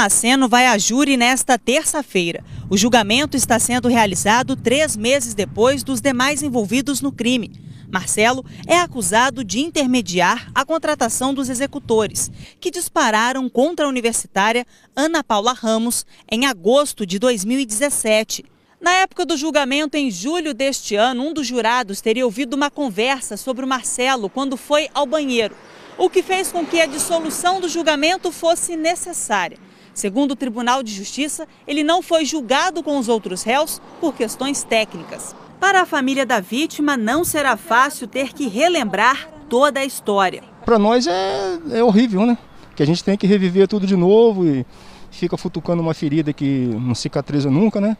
Maceno vai a júri nesta terça-feira. O julgamento está sendo realizado três meses depois dos demais envolvidos no crime. Marcelo é acusado de intermediar a contratação dos executores, que dispararam contra a universitária Ana Paula Ramos em agosto de 2017. Na época do julgamento, em julho deste ano, um dos jurados teria ouvido uma conversa sobre o Marcelo quando foi ao banheiro, o que fez com que a dissolução do julgamento fosse necessária. Segundo o Tribunal de Justiça, ele não foi julgado com os outros réus por questões técnicas. Para a família da vítima, não será fácil ter que relembrar toda a história. Para nós é, é horrível, né? Que a gente tem que reviver tudo de novo e fica futucando uma ferida que não cicatriza nunca, né?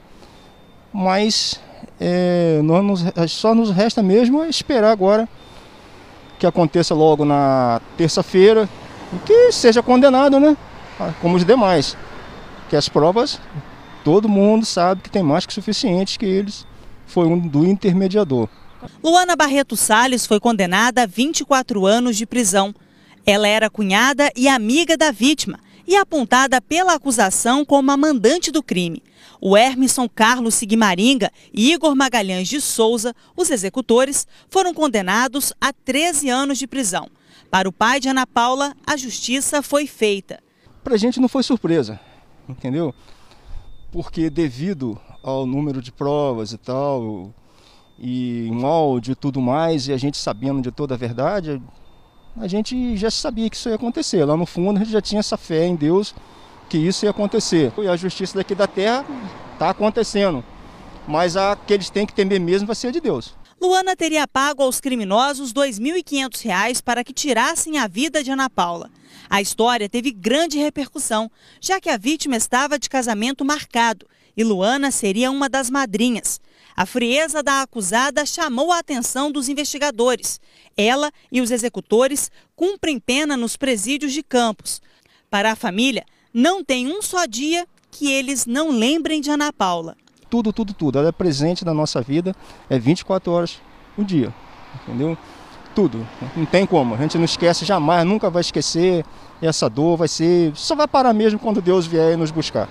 Mas é, nós, só nos resta mesmo esperar agora que aconteça logo na terça-feira e que seja condenado, né? Como os demais. Que as provas, todo mundo sabe que tem mais que suficientes que eles. Foi um do intermediador. Luana Barreto Sales foi condenada a 24 anos de prisão. Ela era cunhada e amiga da vítima e apontada pela acusação como a mandante do crime. O Hermisson Carlos Sigmaringa e Igor Magalhães de Souza, os executores, foram condenados a 13 anos de prisão. Para o pai de Ana Paula, a justiça foi feita. Para a gente não foi surpresa, entendeu? Porque devido ao número de provas e tal, e um e tudo mais, e a gente sabendo de toda a verdade, a gente já sabia que isso ia acontecer. Lá no fundo a gente já tinha essa fé em Deus que isso ia acontecer. E a justiça daqui da terra está acontecendo. Mas a que eles têm que temer mesmo vai ser de Deus. Luana teria pago aos criminosos R$ 2.500 para que tirassem a vida de Ana Paula. A história teve grande repercussão, já que a vítima estava de casamento marcado e Luana seria uma das madrinhas. A frieza da acusada chamou a atenção dos investigadores. Ela e os executores cumprem pena nos presídios de Campos. Para a família, não tem um só dia que eles não lembrem de Ana Paula. Tudo, tudo, tudo. Ela é presente na nossa vida, é 24 horas o dia, entendeu? Tudo. Não tem como. A gente não esquece jamais, nunca vai esquecer. Essa dor vai ser. Só vai parar mesmo quando Deus vier nos buscar.